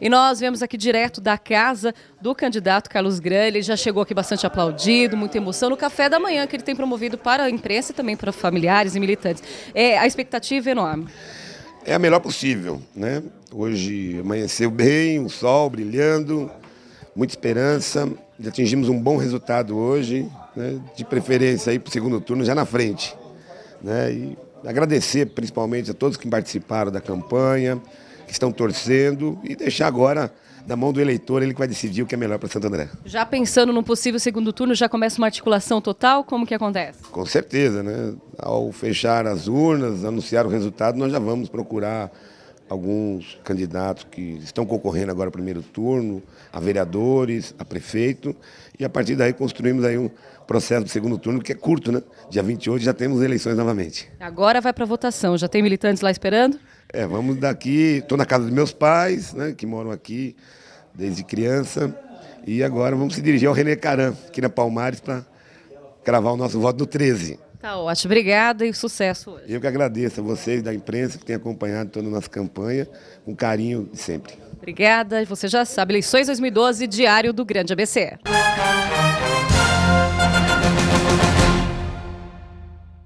E nós vemos aqui direto da casa do candidato Carlos Gran, ele já chegou aqui bastante aplaudido, muita emoção, no café da manhã que ele tem promovido para a imprensa e também para familiares e militantes. É, a expectativa é enorme. É a melhor possível, né? Hoje amanheceu bem, o sol brilhando, muita esperança, atingimos um bom resultado hoje, né? de preferência aí para o segundo turno já na frente. Né? E agradecer principalmente a todos que participaram da campanha, que estão torcendo e deixar agora na mão do eleitor ele que vai decidir o que é melhor para Santo André. Já pensando num possível segundo turno, já começa uma articulação total? Como que acontece? Com certeza, né? Ao fechar as urnas, anunciar o resultado, nós já vamos procurar alguns candidatos que estão concorrendo agora ao primeiro turno, a vereadores, a prefeito, e a partir daí construímos aí um processo do segundo turno que é curto, né? Dia 28 já temos eleições novamente. Agora vai para votação. Já tem militantes lá esperando? É, vamos daqui. Estou na casa dos meus pais, né, que moram aqui desde criança, e agora vamos se dirigir ao René Caram, aqui na Palmares, para cravar o nosso voto no 13. Tá ótimo, obrigada e sucesso hoje. Eu que agradeço a vocês da imprensa que têm acompanhado toda a nossa campanha, com carinho de sempre. Obrigada, você já sabe, eleições 2012, Diário do Grande ABC.